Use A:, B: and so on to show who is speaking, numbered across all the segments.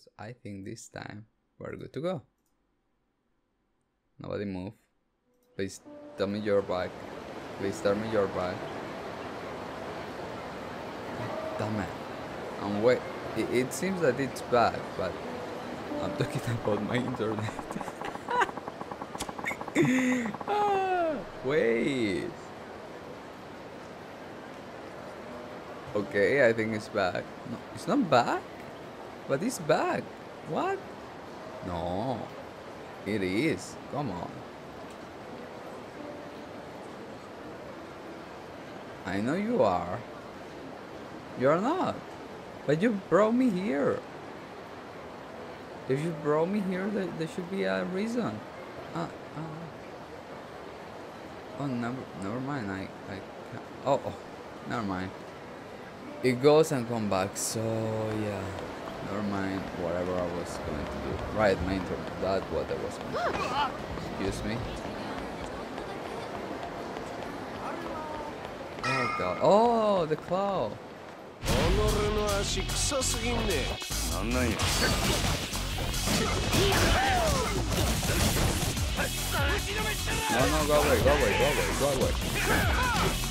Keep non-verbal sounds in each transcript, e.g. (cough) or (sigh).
A: Because I think this time we're good to go. Nobody move. Please tell me you're back. Please tell me you're back. Damn it. And wait, it, it seems that it's bad, but I'm talking (laughs) about my internet. (laughs) wait. Okay, I think it's back. No, it's not back. But it's back. What? No. It is. Come on. I know you are. You're not. But you brought me here. If you brought me here, there, there should be a reason. Uh, uh. Oh, never, never mind. I, I can't. Oh, oh, never mind. It goes and come back. So yeah, Never mind whatever I was going to do. Right, my intern. That's what I was going to do. Excuse me. Oh god. Oh, the claw. No, no, go away, go away, go away, go away.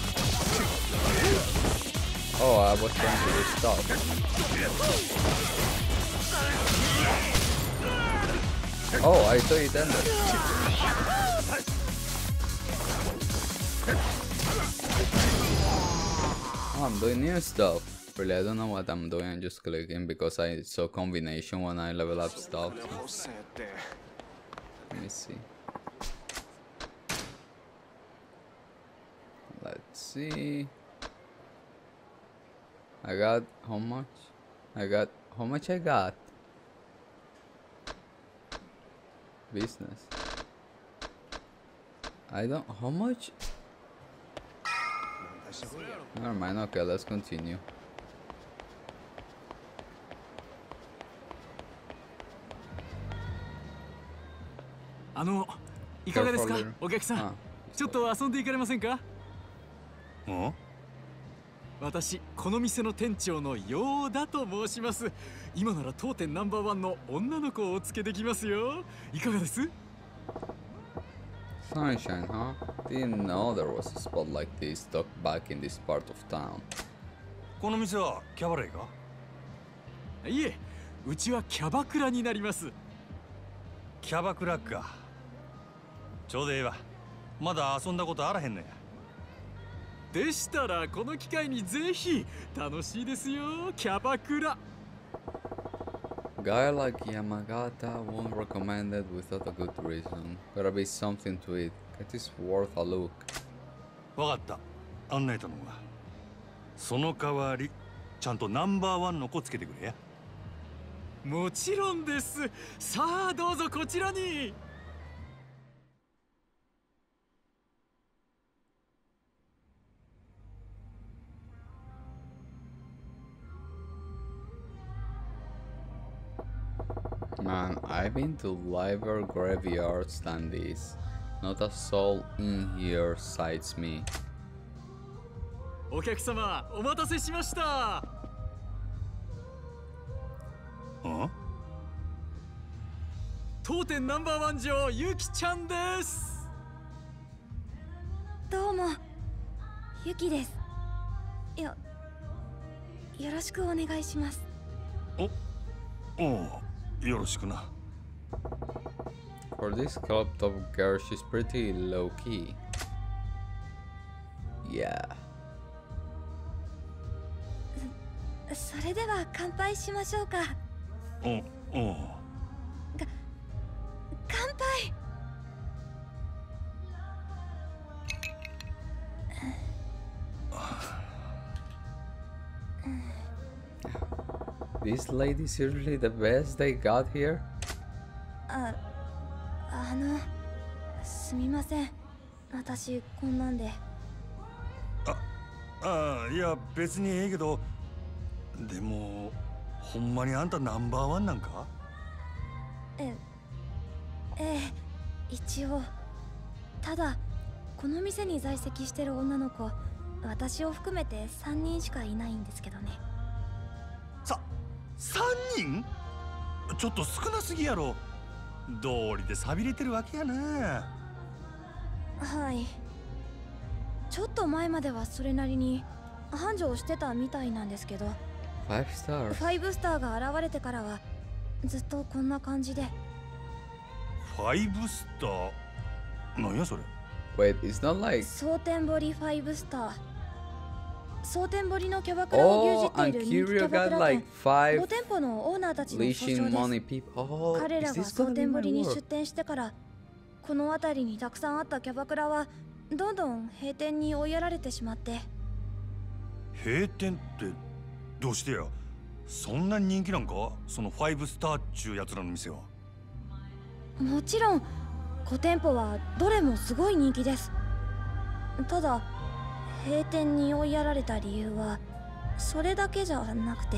A: Oh, I was trying to stop. Oh, I thought it ended. Oh, I'm doing new stuff. Really, I don't know what I'm doing, I'm just clicking because I saw combination when I level up stuff. Let me see. Let's see. I got how much? I got how much I got? Business. I don't how much? Never mind, okay, let's continue.
B: あのいかがですか
A: Careful,
B: お客さん、
A: あ
B: ちょっと遊んでいかれませんか
C: ん
B: 私この店の店長のヨーダと申します。今なら当店ナンバーワンの女の子をお付けできますよ。いかがです
A: ？Sunshine, huh? Didn't know there was a spot like this tucked back in this part of town.
C: この店はキャバレーか？
B: いえうちはキャバクラになります。
C: キャバクラか。ちょうどええわ。まだ遊んだことあらへんのや
B: でしたらこの機会にぜひ楽しいですよキャバクラ
A: Guy like Yamagata won't recommend it without a good reason. Gotta be something to it. It is worth a look.
C: わかった案内頼むわその代わりちゃんとナンバーワンの子つけてくれや
B: もちろんですさあどうぞこちらに
A: I've been to liver graveyards than this. Not a soul in here sights me.
B: お客様お待たせしました
C: ん
B: 当店ナンバーワン女ゆきちゃんです
D: どうもゆきですよよろしくお願いします
C: おおよろしくな
A: For this club top girl, she's pretty low key. Yeah.
D: それでは乾杯しましょうか
C: おお
D: 乾杯
A: This lady seriously the best they got here?
D: ああの すみません。私こんなんで。
C: ああいや別にええけど。でもほんまにあんたナンバーワンなんか？
D: えええ一応。ただこの店に在籍してる女の子私を含めて3人しかいないんですけどね。
C: さ3人？ちょっと少なすぎやろ。道理で寂れてるわけやな
D: はいちょっと前まではそれなりに繁盛してたみたいなんですけど
A: Five stars.
D: ファイブスターが現れてからはずっとこんな感じで
C: ファイブスターなんやそれ
A: ？Wait, it's not like.
D: 蒼天堀ファイブスター蒼天堀のキャバクラを
A: Oh,
D: 牛耳っている人気キャバクラ店
A: five
D: 5店舗のオーナーたちの訴
A: leashing
D: 訟
A: money
D: です.
A: Oh,
D: 彼らが蒼天堀に?出店してからこの辺りにたくさんあったキャバクラはどんどん閉店に追いやられてしまって。
C: 閉店ってどうしてや？そんなに人気なんか？そのファイブスターっちゅうやつらの店は？
D: もちろん5店舗はどれもすごい人気です。ただ閉店に追いやられた理由はそれだけじゃなくて。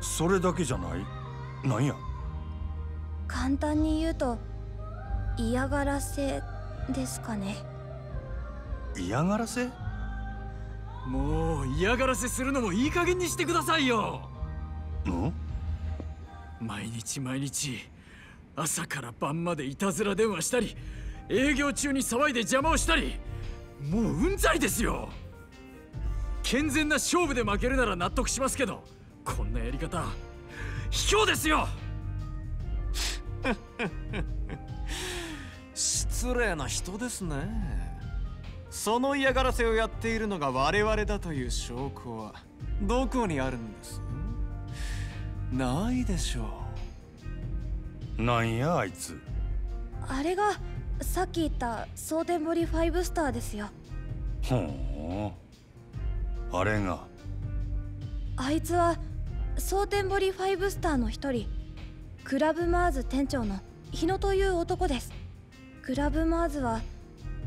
C: それだけじゃない？なんや？
D: 簡単に言うと嫌がらせですかね。
C: 嫌がらせ？
B: もう嫌がらせするのもいい加減にしてくださいよ。
C: ん？
B: 毎日毎日朝から晩までいたずら電話したり営業中に騒いで邪魔をしたりもううんざりですよ。健全な勝負で負けるなら納得しますけどこんなやり方卑怯ですよ
E: 失礼な人ですね。その嫌がらせをやっているのが我々だという証拠はどこにあるんです？ないでしょ
C: なんやあいつ？
D: あれがさっき言った蒼天堀ファイブスターですよ。
C: ほう。あれが？
D: あいつは蒼天堀ファイブスターの一人クラブマーズ店長の日野という男ですクラブマーズは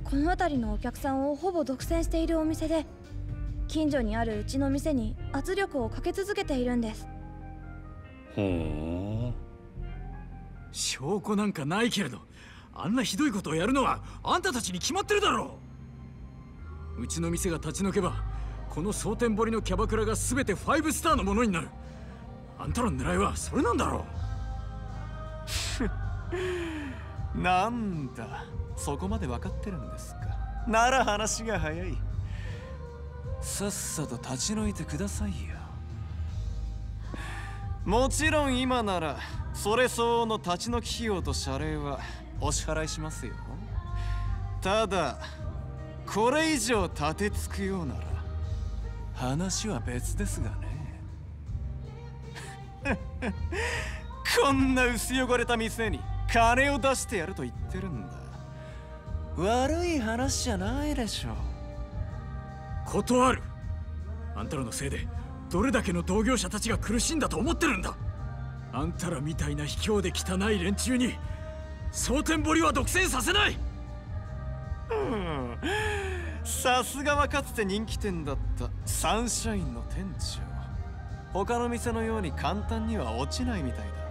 D: この辺りのお客さんをほぼ独占しているお店で近所にあるうちの店に圧力をかけ続けているんです。
C: ほう。
B: 証拠なんかないけれどあんなひどいことをやるのはあんたたちに決まってるだろう。うちの店が立ち退けばこの蒼天堀のキャバクラが全てファイブスターのものになる。あんたの狙いはそれなんだろ
E: う (laughs) なんだ。そこまで分かってるんですか。なら話が早い。さっさと立ち退いてくださいよ。もちろん今ならそれ相応の立ち退き費用と謝礼はお支払いしますよ。ただこれ以上立てつくようなら話は別ですがね。(laughs) こんな薄汚れた店に金を出してやると言ってるんだ。悪い話じゃないでしょ
B: う。断る。あんたらのせいでどれだけの同業者たちが苦しんだと思ってるんだ。あんたらみたいな卑怯で汚い連中に蒼天堀は独占させない。
E: うん。さすがはかつて人気店だったサンシャインの店長。他の店のように簡単には落ちないみたいだ。ね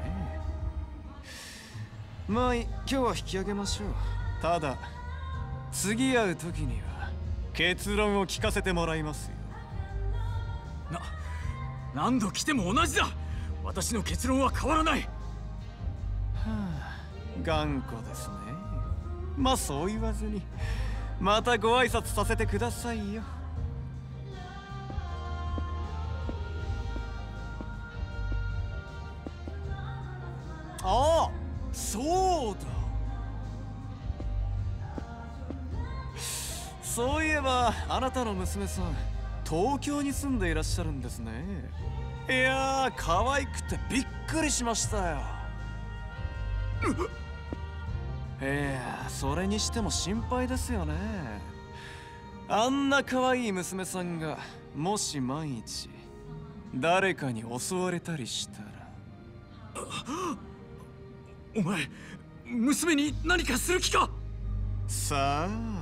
E: まあ今日は引き上げましょう。ただ次会う時には結論を聞かせてもらいますよ。
B: な何度来ても同じだ。私の結論は変わらない。は
E: あ頑固ですね。まあそう言わずにまたご挨拶させてくださいよそういえばあなたの娘さん東京に住んでいらっしゃるんですね。いやー可愛くてびっくりしましたよ。いやそれにしても心配ですよね。あんな可愛い娘さんがもし万一誰かに襲われたりしたら。
B: お前娘に何かする気か？
E: さあ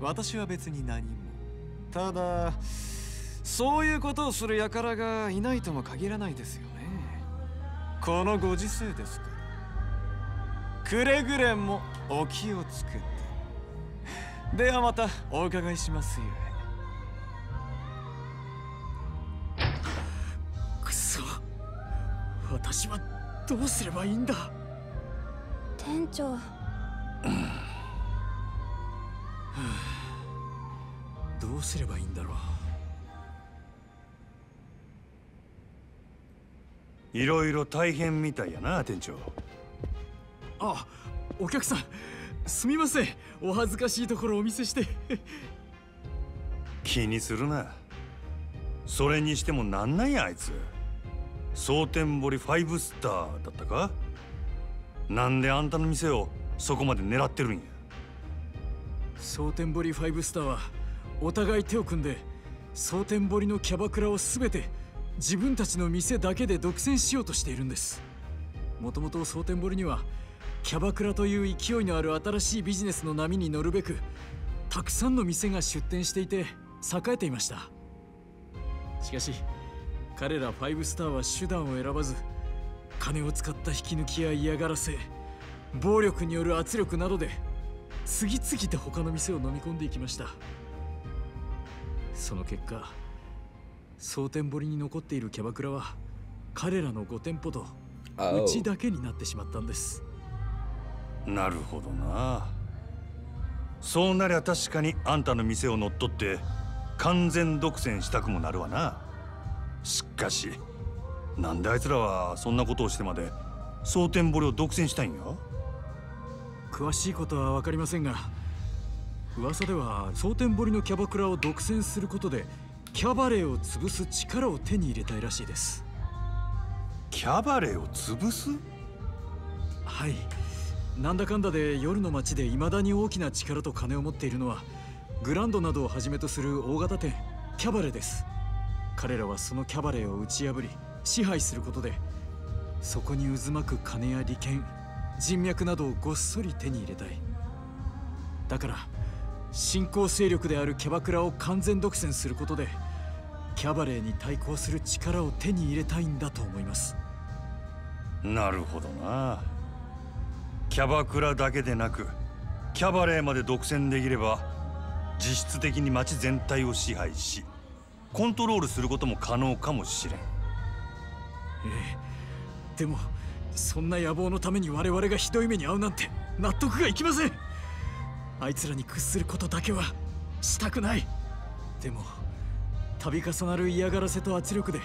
E: 私は別に何も。ただそういうことをする輩がいないとも限らないですよね。このご時世ですから。くれぐれもお気をつけて。ではまたお伺いしますよ
B: くそ。私はどうすればいいんだ。
D: 店長
B: すればいいんだろう。
C: いろいろ大変みたいやな店長。
B: あお客さんすみません。お恥ずかしいところお見せして。
C: 気にするな。それにしてもなんなんやあいつ。蒼天堀ファイブスターだったか？なんであんたの店をそこまで狙ってるんや？
B: 蒼天堀ファイブスターはお互い手を組んで蒼天堀のキャバクラを全て自分たちの店だけで独占しようとしているんです。もともと蒼天堀にはキャバクラという勢いのある新しいビジネスの波に乗るべくたくさんの店が出店していて栄えていました。しかし彼らファイブスターは手段を選ばず金を使った引き抜きや嫌がらせ暴力による圧力などで次々と他の店を飲み込んでいきました。その結果蒼天堀に残っているキャバクラは彼らの5店舗と
A: Oh.
B: うちだけになってしまったんです。
C: なるほどな。そうなりゃ確かにあんたの店を乗っ取って完全独占したくもなるわな。しかしなんであいつらはそんなことをしてまで蒼天堀を独占したいんや
B: 詳しいことは分かりませんが噂では蒼天堀のキャバクラを独占することでキャバレーを潰す力を手に入れたいらしいです。
C: キャバレーを潰す？
B: はい。なんだかんだで夜の街で未だに大きな力と金を持っているのはグランドなどをはじめとする大型店キャバレーです。彼らはそのキャバレーを打ち破り支配することでそこに渦巻く金や利権人脈などをごっそり手に入れたい。だから新興勢力であるキャバクラを完全独占することでキャバレーに対抗する力を手に入れたいんだと思います。
C: なるほどな。キャバクラだけでなくキャバレーまで独占できれば実質的に街全体を支配しコントロールすることも可能かもしれん。
B: ええ。でもそんな野望のために我々がひどい目に遭うなんて納得がいきませんあいつらに屈することだけはしたくない。でも度重なる嫌がらせと圧力で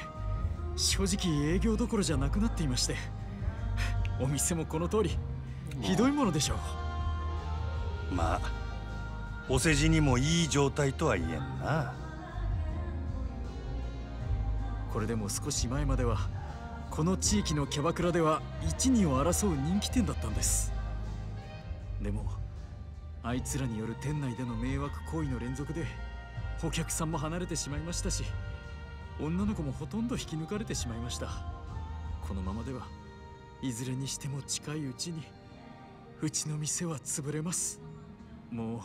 B: 正直営業どころじゃなくなっていましてお店もこの通りひどいものでしょう。
C: まあお世辞にもいい状態とは言えんな。
B: これでも少し前まではこの地域のキャバクラでは一二を争う人気店だったんです。でもあいつらによる店内での迷惑行為の連続でお客さんも離れてしまいましたし女の子もほとんど引き抜かれてしまいました。このままではいずれにしても近いうちにうちの店は潰れます。も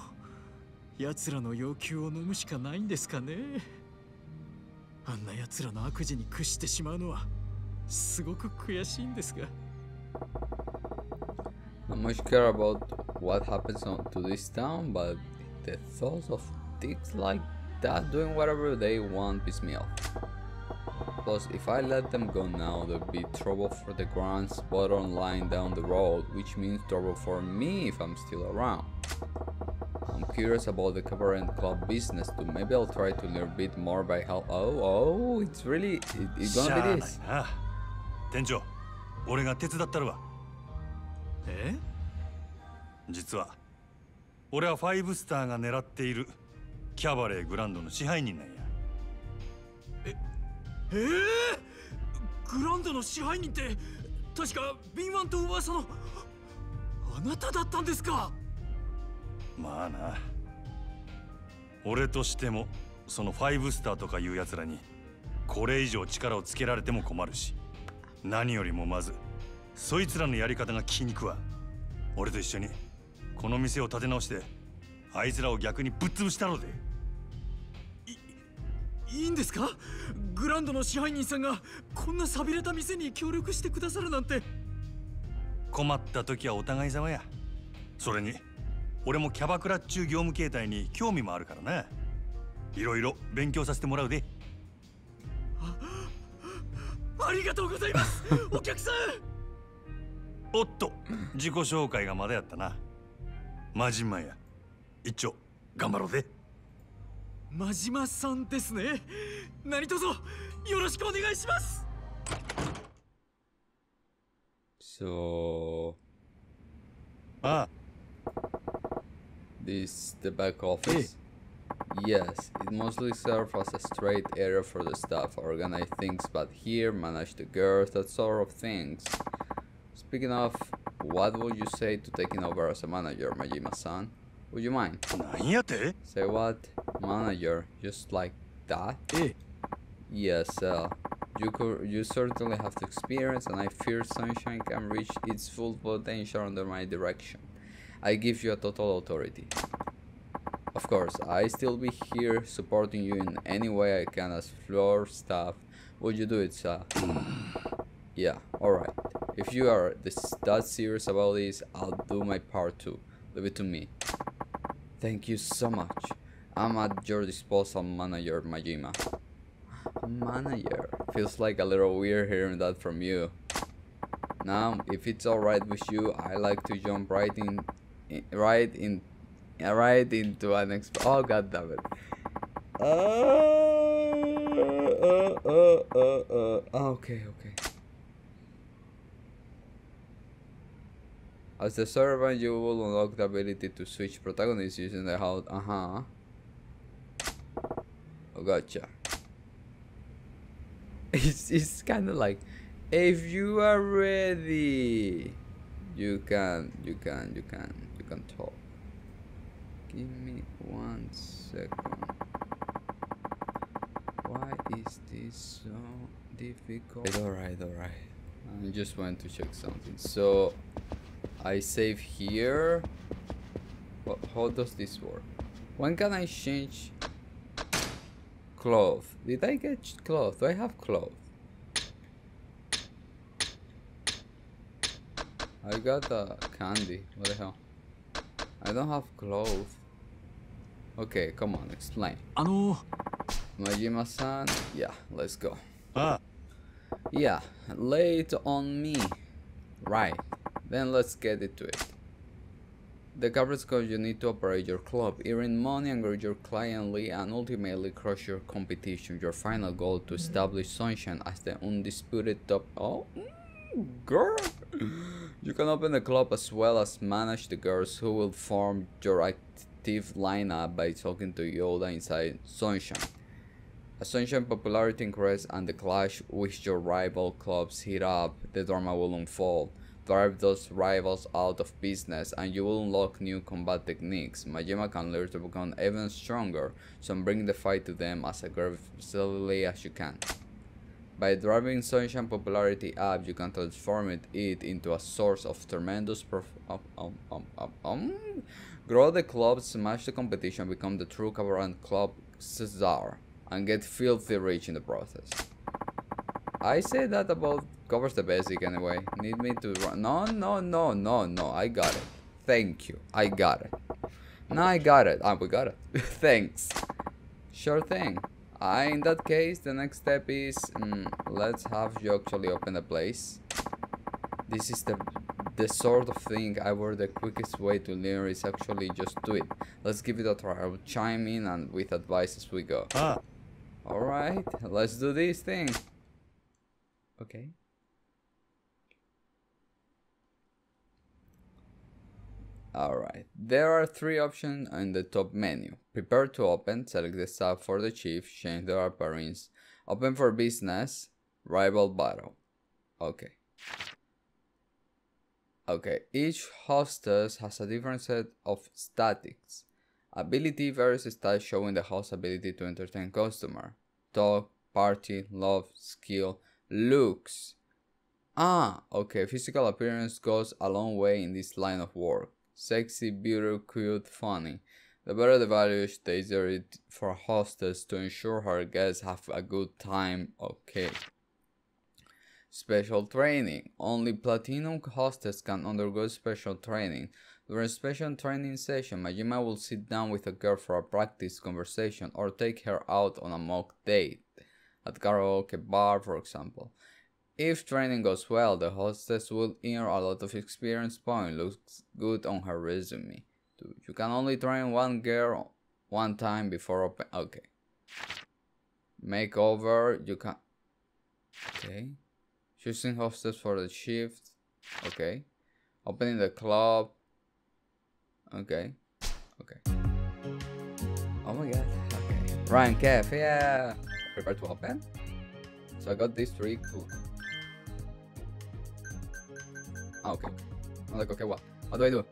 B: う奴らの要求を飲むしかないんですかね。あんな奴らの悪事に屈してしまうのはすごく悔しいんですが。
A: Not much care about what happens on, to this town, but the thoughts of dicks like that doing whatever they want piss me off. Plus, if I let them go now, there'll be trouble for the Grand's bottom line down the road, which means trouble for me if I'm still around. I'm curious about the cabaret and club business too. Maybe I'll try to learn a bit more by how. Oh, oh, it's really. It, it's
C: しゃ
A: gonna
C: あ
A: be
C: ない
A: this.
C: な店長俺が手伝ったるわ
B: え？
C: 実は俺はファイブスターが狙っているキャバレーグランドの支配人なんや。
B: え？え？グランドの支配人って確か敏腕と噂のあなただったんですか？
C: まあな。俺としてもそのファイブスターとかいうやつらにこれ以上力をつけられても困るし何よりもまずそいつらのやり方が気に食わん。俺と一緒にこの店を立て直してあいつらを逆にぶっ潰したろで
B: いいんですか？グランドの支配人さんがこんな寂れた店に協力してくださるなんて。
C: 困った時はお互い様や。それに俺もキャバクラっちゅう業務形態に興味もあるからな。いろいろ勉強させてもらうで。
B: ありがとうございます！(laughs) お客さん
C: おっと自己紹介がまだやったな真島や一丁頑張ろうぜ
B: 真島さんですね何卒よろしくお願いします
A: So
C: ああ
A: this the back office. Yes, it mostly serves as a straight area for the staff, organize things but here, manage the girls, that sort of things. Speaking of, what would you say to taking over as a manager, Majima-san? Would you mind? Say what? Manager, just like that? Yes, uh, you, could, you certainly have the experience and I fear Sunshine can reach its full potential under my direction. I give you a total authority. Of course, I still be here supporting you in any way I can as floor staff. Would you do it, sir? (sighs) yeah, alright. If you are this, that serious about this, I'll do my part too. Leave it to me. Thank you so much. I'm at your disposal, Manager Majima. Manager. Feels like a little weird hearing that from you. Now, if it's alright with you, I like to jump right in, in right in, uh, right into an exp- Oh god damn it. Uh, uh, uh, uh, uh. Okay, okay. As the servant, you will unlock the ability to switch protagonists using the house. Uh huh. Oh, gotcha. (laughs) It's, it's kind of like if you are ready, you can, you can, you can, you can talk. Give me one second. Why is this so difficult? Alright, alright. I just want to check something. So, I save here. What, how does this work? When can I change cloth? Did I get cloth? Do I have cloth? I got uh, candy. What the hell? I don't have clothes. Okay, come on, explain.
B: Ano?
A: Majima-san? Yeah, let's go.
C: Ah.
A: Yeah, late on me. Right then let's get into it. The coverage code you need to operate your club, earn money and grow your cliently and ultimately crush your competition. Your final goal to establish Sunshine as the undisputed top. Oh, mm, girl! You can open the club as well as manage the girls who will form your active lineup by talking to Yoda inside Sunshine. As Sunshine popularity increases and the clash with your rival clubs heat up, the drama will unfold. Drive those rivals out of business and you will unlock new combat techniques. Majima can learn to become even stronger, so bring the fight to them as aggressively as you can. By driving Sunshine popularity up, you can transform it, into a source of tremendous prof- um, um, um, um, um. Grow the club, smash the competition, become the true Cabaret Club Cesar, and get filthy rich in the process. I say that about covers the basic anyway. Need me to run? No, no, no, no, no. I got it. Thank you. I got it. No, I got it. Ah, we got it. (laughs) Thanks. Sure thing. I, in that case, the next step is mm, let's have you actually open the place. This is the the sort of thing I were the quickest way to learn is actually just do it. Let's give it a try. I'll chime in and with advice as we go.
C: ああ
A: Alright, let's do this thing. Okay. Alright, there are three options in the top menu. Prepare to open, select the sub for the chief, change the appearance, open for business, rival battle. Okay. Okay, each hostess has a different set of statics. Ability varies stats showing the host ability to entertain customer. Talk, party, love, skill, looks. Ah, okay, physical appearance goes a long way in this line of work. Sexy, beautiful, cute, funny. The better the value stays there it for hostess to ensure her guests have a good time. Okay. Special training. Only platinum hostess can undergo special training. During special training session, Majima will sit down with a girl for a practice conversation or take her out on a mock date at karaoke bar, for example.
F: If training goes well, the hostess will earn a lot of experience points. Looks good on her resume. You can only train one girl one time before open. Okay. Makeover. You can. Okay. Choosing hostess for the shift. Okay. Opening the club. Okay. Okay. Oh my god. Okay. Ryan Kev, yeah. Prepare to open. So I got these three. Cool. Ah, okay. I'm like, okay, what? What do I do?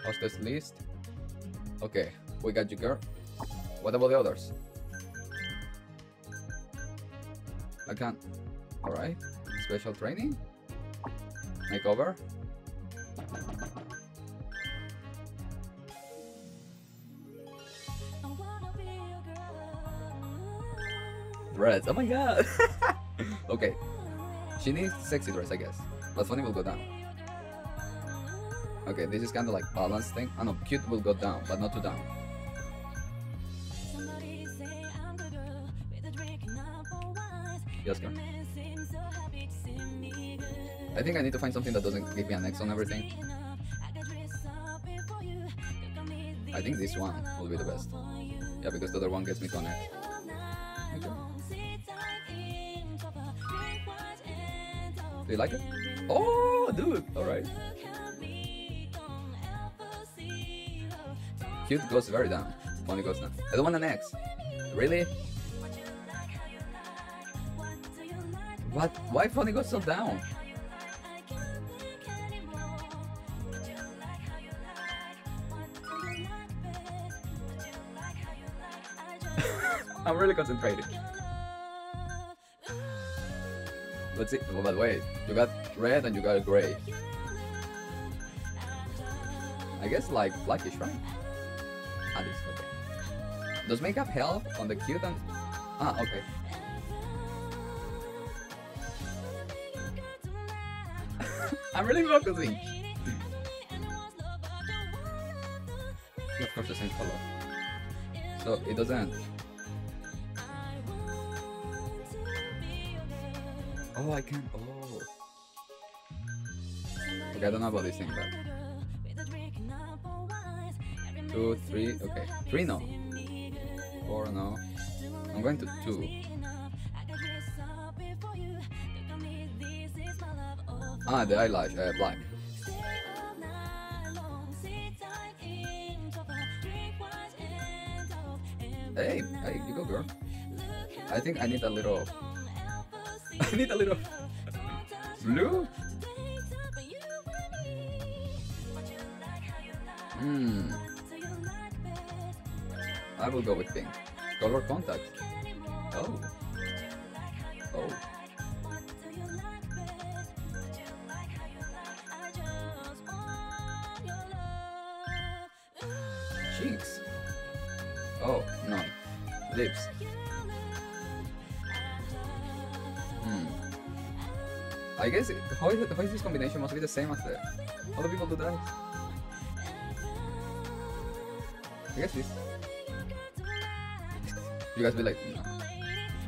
F: Hostess list. Okay, we got you, girl. What about the others? I can't. Alright. Special training? Makeover? Dress. Oh my god. (laughs) okay. She needs sexy dress, I guess. But funny will go down. Okay, this is kind of like balance thing. Ah, I know cute will go down, but not too down. Yes. I think I need to find something that doesn't give me an X on everything. I think this one will be the best. Yeah, because the other one gets me to Do you like it? Oh, dude! Alright. Cute goes very down. Funny goes down. I don't want an X. Really? What? Why funny goes so down? (laughs) I'm really concentrating. Let's see. Oh, but wait, you got red and you got gray. I guess like blackish, right? Ah, this okay. Does makeup help on the cute and ah okay. (laughs) I'm really focusing. of course, the same color. So it doesn't. Oh, I can. Oh. Okay, I don't know about this thing, but. Two, three. Okay, three no. Four no. I'm going to two. Ah, the eyelash, uh, black. Hey, hey, you go, girl. I think I need a little. I need a little blue. Hmm. I will go with pink. Color contact. Oh. Must be the same as the other people do that. I guess this. You guys be like, no.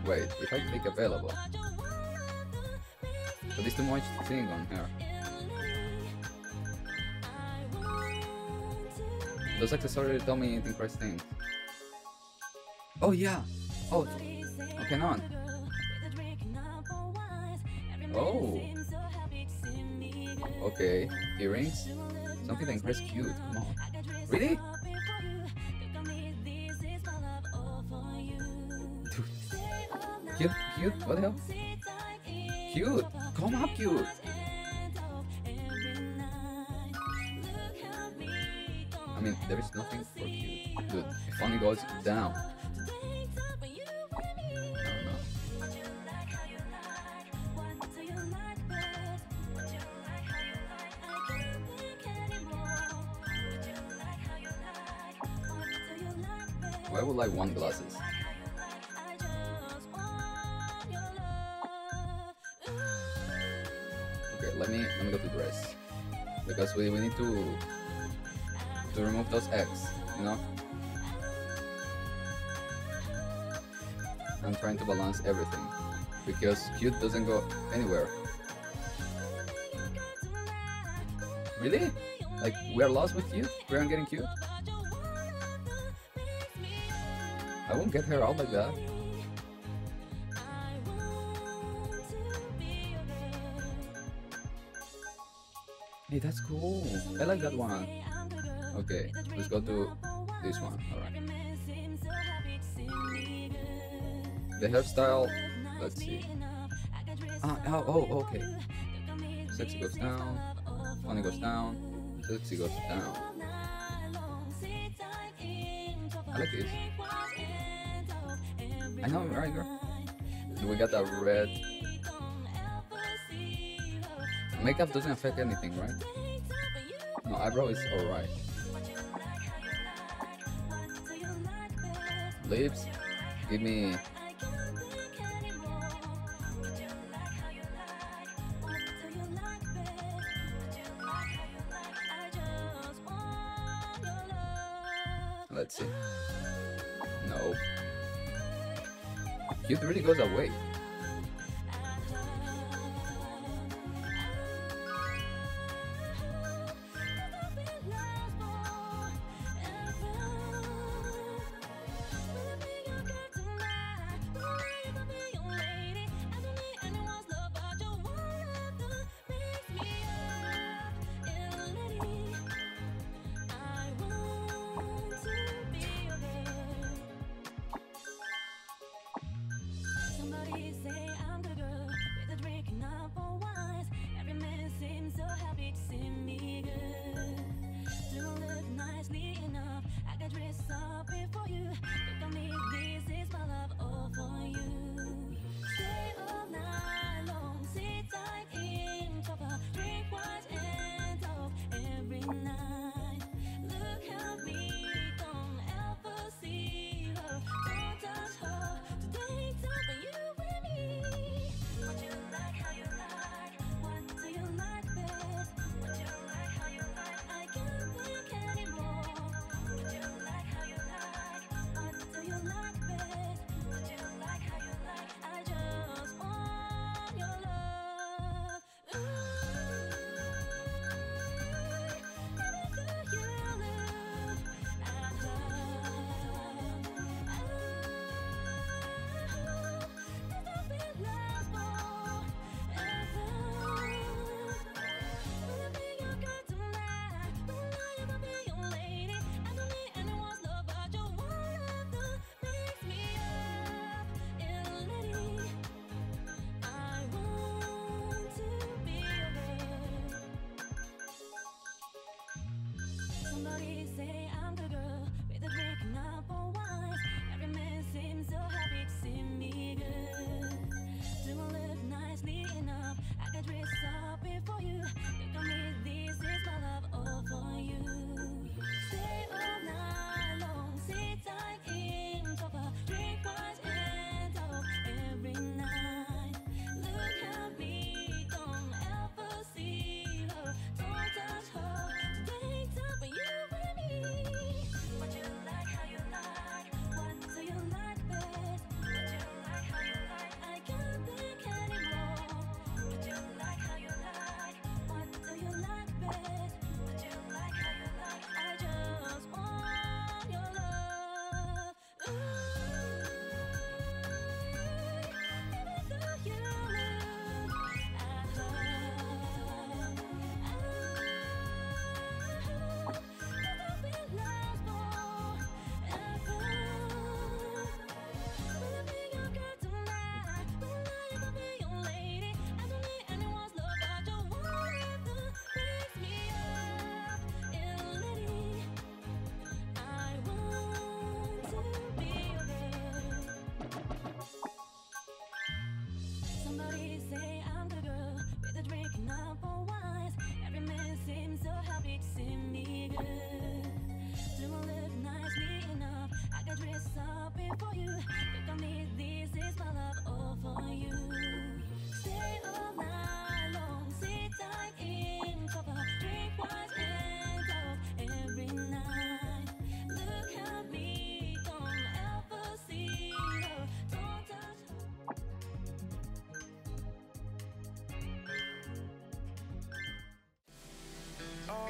F: Wait, if I click available. But there's too much thing on here. Those accessories tell me interesting. Oh yeah. Oh. Okay, on. Oh. Okay. Earrings. Something that impress cute. Come on. Really? Dude. Cute, cute. What the hell? Cute. Come up, cute. I mean, there is nothing for cute. Dude, it only goes down. Okay, let me let me go to dress because we, we need to to remove those eggs, you know. I'm trying to balance everything because cute doesn't go anywhere. Really? Like we're lost with cute? We aren't getting cute? I won't get her out like that. Hey, that's cool. I like that one. Okay, let's go to this one. Alright. The hairstyle, let's see. Ah, oh, oh, okay. Sexy goes down, funny goes down, sexy goes down. I like this. I know, right, girl? We got that red. Makeup doesn't affect anything, right? No, eyebrow is alright. Lips, give me.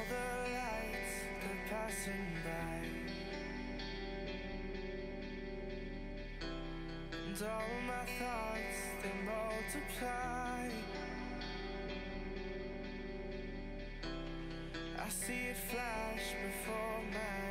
F: all the lights are passing by.
G: And all my thoughts, they multiply. I see it flash before my